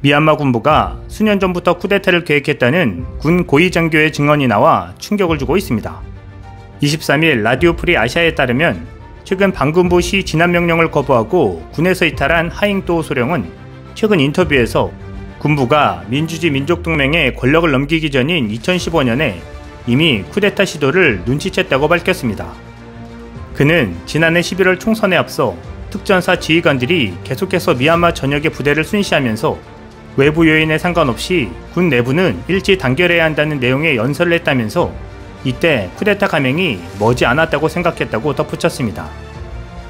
미얀마 군부가 수년 전부터 쿠데타를 계획했다는 군 고위 장교의 증언이 나와 충격을 주고 있습니다. 23일 라디오 프리 아시아에 따르면 최근 반군부 시위 진압 명령을 거부하고 군에서 이탈한 하잉도 소령은 최근 인터뷰에서 군부가 민주주의 민족동맹에 권력을 넘기기 전인 2015년에 이미 쿠데타 시도를 눈치챘다고 밝혔습니다. 그는 지난해 11월 총선에 앞서 특전사 지휘관들이 계속해서 미얀마 전역의 부대를 순시하면서 외부 요인에 상관없이 군 내부는 일찍 단결해야 한다는 내용의 연설을 했다면서 이때 쿠데타 감행이 머지 않았다고 생각했다고 덧붙였습니다.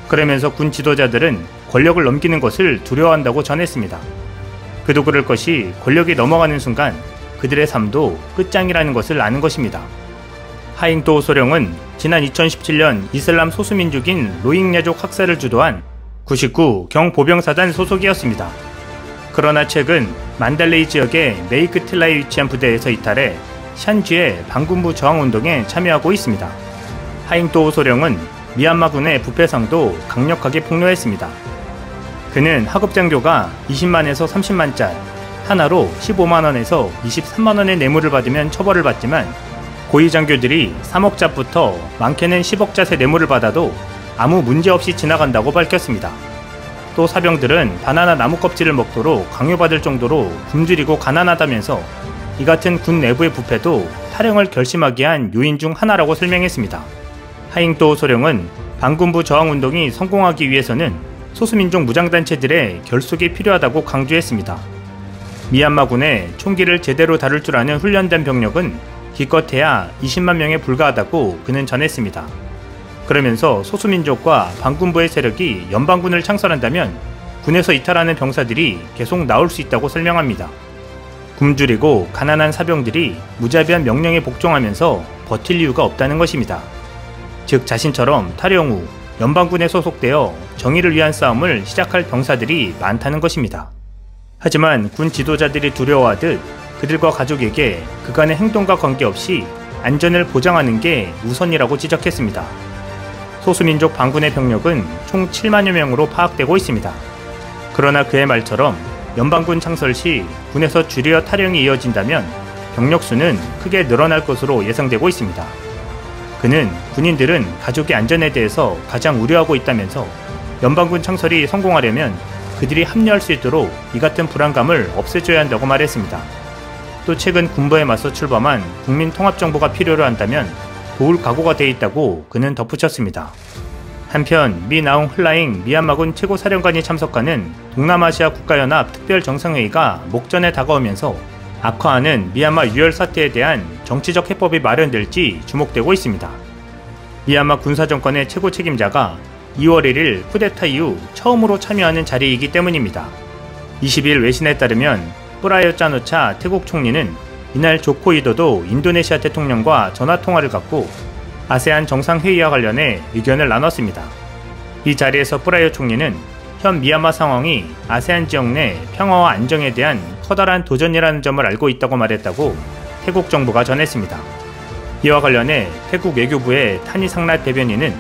그러면서 군 지도자들은 권력을 넘기는 것을 두려워한다고 전했습니다. 그도 그럴 것이 권력이 넘어가는 순간 그들의 삶도 끝장이라는 것을 아는 것입니다. 하잉도 소령은 지난 2017년 이슬람 소수민족인 로힝야족 학살을 주도한 99 경보병사단 소속이었습니다. 그러나 최근 만달레이 지역의 메이크틸라에 위치한 부대에서 이탈해 샨쥐의 반군부 저항운동에 참여하고 있습니다. 하잉도 소령은 미얀마군의 부패상도 강력하게 폭로했습니다. 그는 하급장교가 20만에서 30만짜리 하나로 15만원에서 23만원의 뇌물을 받으면 처벌을 받지만 고위장교들이 3억짜부터 많게는 10억짜세 뇌물을 받아도 아무 문제 없이 지나간다고 밝혔습니다. 또 사병들은 바나나 나무 껍질을 먹도록 강요받을 정도로 굶주리고 가난하다면서 이 같은 군 내부의 부패도 탈영을 결심하게 한 요인 중 하나라고 설명했습니다. 하잉도 소령은 반군부 저항운동이 성공하기 위해서는 소수민족 무장단체들의 결속이 필요하다고 강조했습니다. 미얀마군의 총기를 제대로 다룰 줄 아는 훈련된 병력은 기껏해야 20만 명에 불과하다고 그는 전했습니다. 그러면서 소수민족과 반군부의 세력이 연방군을 창설한다면 군에서 이탈하는 병사들이 계속 나올 수 있다고 설명합니다. 굶주리고 가난한 사병들이 무자비한 명령에 복종하면서 버틸 이유가 없다는 것입니다. 즉 자신처럼 탈영 후 연방군에 소속되어 정의를 위한 싸움을 시작할 병사들이 많다는 것입니다. 하지만 군 지도자들이 두려워하듯 그들과 가족에게 그간의 행동과 관계없이 안전을 보장하는 게 우선이라고 지적했습니다. 소수민족 반군의 병력은 총 7만여 명으로 파악되고 있습니다. 그러나 그의 말처럼 연방군 창설 시 군에서 주리어 탈영이 이어진다면 병력 수는 크게 늘어날 것으로 예상되고 있습니다. 그는 군인들은 가족의 안전에 대해서 가장 우려하고 있다면서 연방군 창설이 성공하려면 그들이 합류할 수 있도록 이 같은 불안감을 없애줘야 한다고 말했습니다. 또 최근 군부에 맞서 출범한 국민통합정부가 필요로 한다면 도울 각오가 돼 있다고 그는 덧붙였습니다. 한편 미 나웅 흘라잉 미얀마군 최고사령관이 참석하는 동남아시아 국가연합 특별정상회의가 목전에 다가오면서 악화하는 미얀마 유혈 사태에 대한 정치적 해법이 마련될지 주목되고 있습니다. 미얀마 군사정권의 최고 책임자가 2월 1일 쿠데타 이후 처음으로 참여하는 자리이기 때문입니다. 20일 외신에 따르면 뿌라요 짜누차 태국 총리는 이날 조코 이도도 인도네시아 대통령과 전화통화를 갖고 아세안 정상회의와 관련해 의견을 나눴습니다. 이 자리에서 뿌라요 총리는 현 미얀마 상황이 아세안 지역 내 평화와 안정에 대한 커다란 도전이라는 점을 알고 있다고 말했다고 태국 정부가 전했습니다. 이와 관련해 태국 외교부의 타니 상랏 대변인은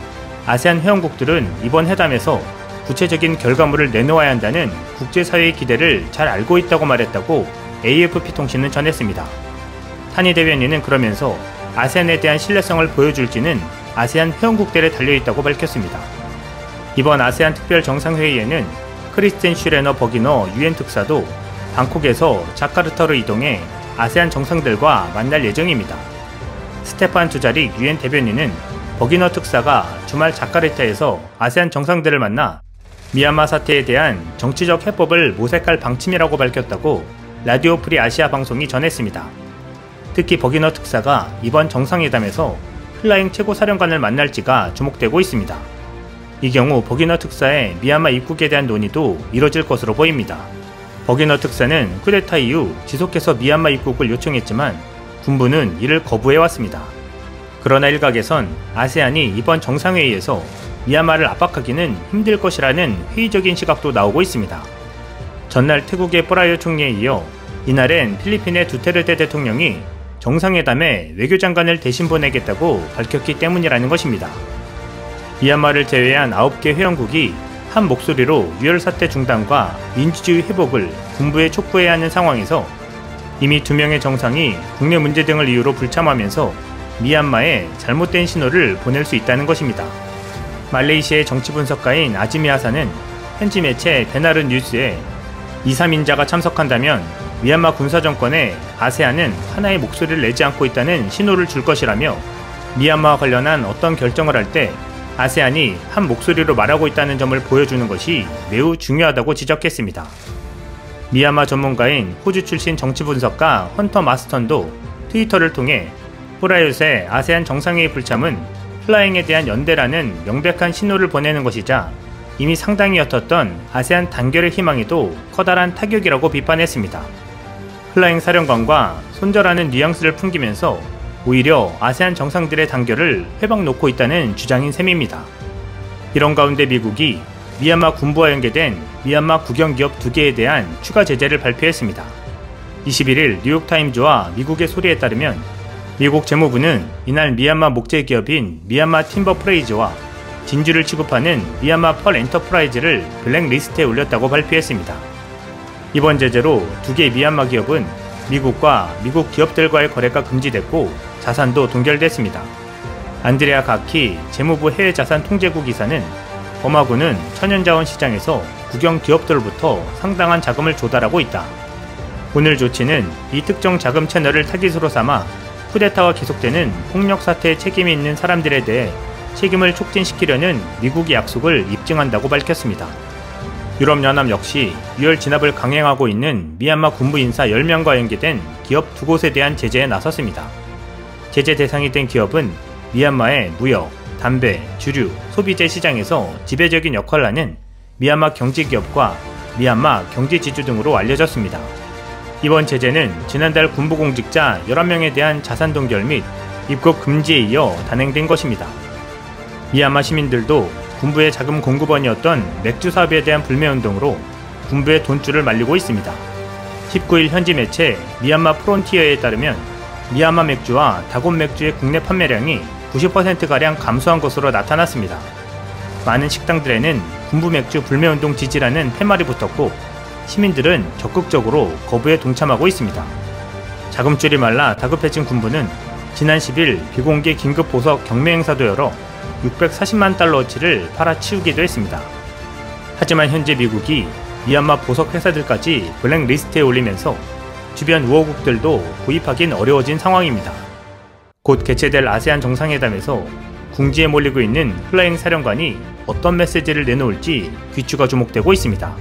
아세안 회원국들은 이번 회담에서 구체적인 결과물을 내놓아야 한다는 국제사회의 기대를 잘 알고 있다고 말했다고 AFP 통신은 전했습니다. 타니 대변인은 그러면서 아세안에 대한 신뢰성을 보여줄지는 아세안 회원국들에 달려있다고 밝혔습니다. 이번 아세안 특별 정상회의에는 크리스텐 슈레너 버기너 유엔 특사도 방콕에서 자카르타로 이동해 아세안 정상들과 만날 예정입니다. 스테판 주자릭 유엔 대변인은 버기너 특사가 주말 자카르타에서 아세안 정상들을 만나 미얀마 사태에 대한 정치적 해법을 모색할 방침이라고 밝혔다고 라디오 프리 아시아 방송이 전했습니다. 특히 버기너 특사가 이번 정상회담에서 흘라잉 최고사령관을 만날지가 주목되고 있습니다. 이 경우 버기너 특사의 미얀마 입국에 대한 논의도 이뤄질 것으로 보입니다. 버기너 특사는 쿠데타 이후 지속해서 미얀마 입국을 요청했지만 군부는 이를 거부해왔습니다. 그러나 일각에선 아세안이 이번 정상회의에서 미얀마를 압박하기는 힘들 것이라는 회의적인 시각도 나오고 있습니다. 전날 태국의 뿌라요 총리에 이어 이날엔 필리핀의 두테르테 대통령이 정상회담에 외교장관을 대신 보내겠다고 밝혔기 때문이라는 것입니다. 미얀마를 제외한 9개 회원국이 한 목소리로 유혈 사태 중단과 민주주의 회복을 군부에 촉구해야 하는 상황에서 이미 두 명의 정상이 국내 문제 등을 이유로 불참하면서 미얀마에 잘못된 신호를 보낼 수 있다는 것입니다. 말레이시아의 정치 분석가인 아지미 하사는 현지 매체 베나르 뉴스에 2, 3인자가 참석한다면 미얀마 군사정권에 아세안은 하나의 목소리를 내지 않고 있다는 신호를 줄 것이라며 미얀마와 관련한 어떤 결정을 할 때 아세안이 한 목소리로 말하고 있다는 점을 보여주는 것이 매우 중요하다고 지적했습니다. 미얀마 전문가인 호주 출신 정치 분석가 헌터 마스턴도 트위터를 통해 쁘라윳의 아세안 정상회의 불참은 흘라잉에 대한 연대라는 명백한 신호를 보내는 것이자 이미 상당히 옅었던 아세안 단결의 희망에도 커다란 타격이라고 비판했습니다. 흘라잉 사령관과 손절하는 뉘앙스를 풍기면서 오히려 아세안 정상들의 단결을 훼방 놓고 있다는 주장인 셈입니다. 이런 가운데 미국이 미얀마 군부와 연계된 미얀마 국영기업 두 개에 대한 추가 제재를 발표했습니다. 21일 뉴욕타임즈와 미국의 소리에 따르면 미국 재무부는 이날 미얀마 목재 기업인 미얀마 팀버 엔터프라이즈와 진주를 취급하는 미얀마 펄 엔터프라이즈를 블랙리스트에 올렸다고 발표했습니다. 이번 제재로 두 개의 미얀마 기업은 미국과 미국 기업들과의 거래가 금지됐고 자산도 동결됐습니다. 안드레아 가키 재무부 해외자산 통제국 이사는 범하구는 천연자원 시장에서 국영 기업들로부터 상당한 자금을 조달하고 있다. 오늘 조치는 이 특정 자금 채널을 타깃으로 삼아 쿠데타와 계속되는 폭력 사태에 책임이 있는 사람들에 대해 책임을 촉진시키려는 미국의 약속을 입증한다고 밝혔습니다. 유럽연합 역시 유혈 진압을 강행하고 있는 미얀마 군부 인사 10명과 연계된 기업 두 곳에 대한 제재에 나섰습니다. 제재 대상이 된 기업은 미얀마의 무역, 담배, 주류, 소비재 시장에서 지배적인 역할을 하는 미얀마 경제기업과 미얀마 경제지주 등으로 알려졌습니다. 이번 제재는 지난달 군부공직자 11명에 대한 자산 동결 및 입국 금지에 이어 단행된 것입니다. 미얀마 시민들도 군부의 자금 공급원이었던 맥주 사업에 대한 불매운동으로 군부의 돈줄을 말리고 있습니다. 19일 현지 매체 미얀마 프론티어에 따르면 미얀마 맥주와 다곤 맥주의 국내 판매량이 90%가량 감소한 것으로 나타났습니다. 많은 식당들에는 군부 맥주 불매운동 지지라는 팻말이 붙었고 시민들은 적극적으로 거부에 동참하고 있습니다. 자금줄이 말라 다급해진 군부는 지난 10일 비공개 긴급 보석 경매 행사도 열어 640만 달러어치를 팔아치우기도 했습니다. 하지만 현재 미국이 미얀마 보석 회사들까지 블랙리스트에 올리면서 주변 우호국들도 구입하긴 어려워진 상황입니다. 곧 개최될 아세안 정상회담에서 궁지에 몰리고 있는 흘라잉 사령관이 어떤 메시지를 내놓을지 귀추가 주목되고 있습니다.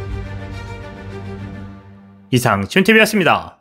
이상 춘TV였습니다.